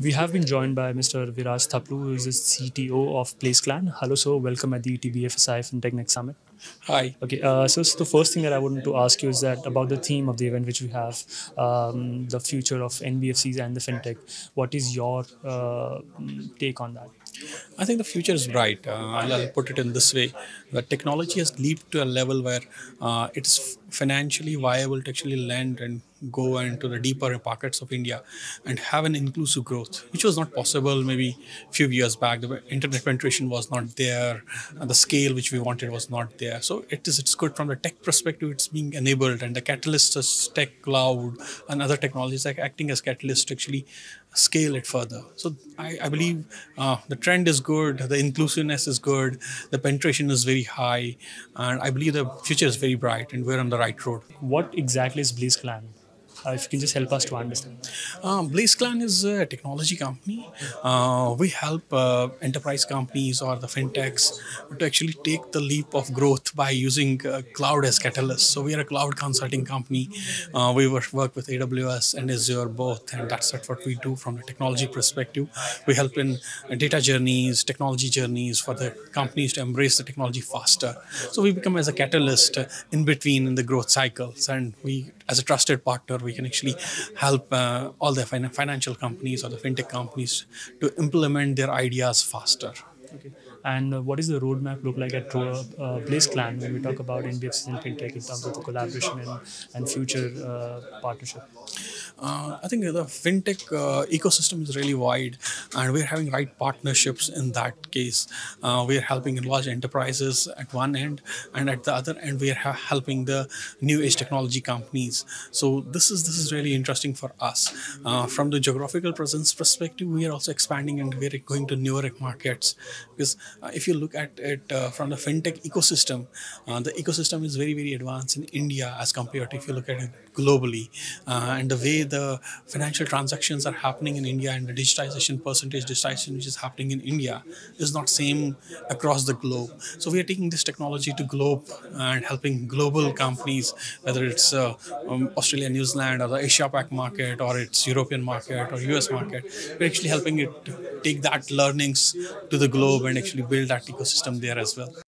We have been joined by Mr. Veeraj Thaploo, who is the CTO of BlazeClan. Hello, sir. Welcome at the TBFSI FinTech Next Summit. Hi. Okay, uh, so, so the first thing that I wanted to ask you is that about the theme of the event, which we have, um, the future of NBFCs and the fintech. What is your uh, take on that? I think the future is bright. Uh, I'll, I'll put it in this way: the technology has leaped to a level where uh, it's financially viable to actually lend and go into the deeper pockets of India and have an inclusive growth, which was not possible maybe a few years back. The internet penetration was not there, and the scale which we wanted was not there. So it is it's good from the tech perspective. It's being enabled, and the catalyst is tech, cloud, and other technologies like acting as catalyst to actually scale it further. So I, I believe uh, the trend is good, the inclusiveness is good, the penetration is very high, and I believe the future is very bright, and we're on the right road. What exactly is BlazeClan? Uh, if you can just help us to understand. Um, BlazeClan is a technology company. Uh, we help uh, enterprise companies or the fintechs to actually take the leap of growth by using uh, cloud as catalyst. So we are a cloud consulting company. Uh, we work with AWS and Azure both, and that's what we do from the technology perspective. We help in data journeys, technology journeys for the companies to embrace the technology faster. So we become as a catalyst in between in the growth cycles, and we, as a trusted partner, we can actually help uh, all the fin- financial companies or the fintech companies to implement their ideas faster. Okay. And uh, what is the roadmap look like at uh, uh, BlazeClan when we talk about NBFCs and fintech in terms of the collaboration and, and future uh, partnership? Uh, I think the fintech uh, ecosystem is really wide, and we're having right partnerships in that case. Uh, we're helping large enterprises at one end, and at the other end, we're ha- helping the new age technology companies. So this is this is really interesting for us. From the geographical presence perspective, we are also expanding and we're going to newer markets because if you look at it from the fintech ecosystem, the ecosystem is very very advanced in India as compared to if you look at it globally, and the way the financial transactions are happening in India and the digitization percentage digitization which is happening in India is not same across the globe. So we are taking this technology to globe and helping global companies, whether it's uh, um, Australia, New Zealand, or the Asia Pac market, or it's European market or US market. We're actually helping it take that learnings to the globe and actually build that ecosystem there as well.